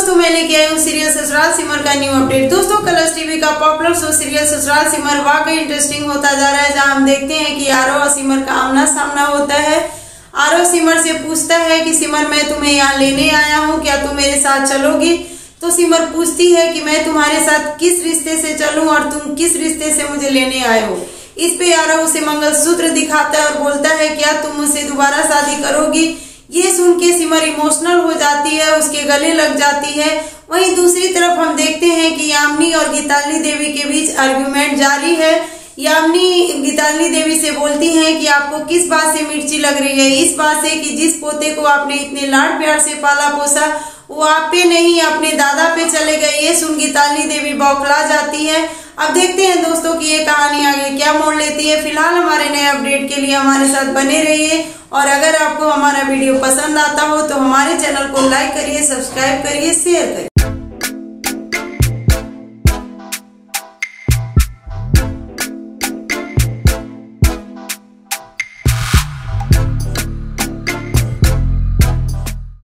दोस्तों, मैं लेके आई हूँ सीरियल ससुराल सिमर का न्यू अपडेट दोस्तों, कलर्स टीवी का popular show serial Sasural Simar वाकई इंटरेस्टिंग होता जा रहा है, जहाँ हम देखते हैं कि आरो और सिमर का आमना सामना होता है। आरो सिमर से पूछता है कि, सिमर, मैं तुम्हें यहाँ लेने आया हूँ, क्या तुम मेरे साथ चलोगी? तो सिमर पूछती है कि, मैं तुम्हारे साथ किस रिश्ते से चलूँ और तुम किस रिश्ते से मुझे लेने आए हो? इस पे आरो उसे मंगलसूत्र दिखाता है और बोलता है, क्या तुम मुझसे दोबारा शादी करोगी? ये सुन के सिमर इमोशनल हो जाती है, उसके गले लग जाती है। वहीं दूसरी तरफ़ हम देखते हैं कि यामिनी और गीताली देवी के बीच आर्ग्यूमेंट जारी है। यामिनी गीताली देवी से बोलती हैं कि आपको किस बात से मिर्ची लग रही है? इस बात से कि जिस पोते को आपने इतने लाड प्यार से पाला, पोसा, वो आप पे नहीं, अपने दादा पे चले गए। ये सुन गीताली देवी बौखला जाती है। अब देखते हैं दोस्तों कि ये कहानी आगे क्या मोड़ लेती है। फ़िलहाल हमारे नए अपडेट के लिए हमारे साथ बने रहिए। और अगर आपको हमारा वीडियो पसंद आता हो तो हमारे चैनल को लाइक करिए, सब्सक्राइब करिए, शेयर करिए।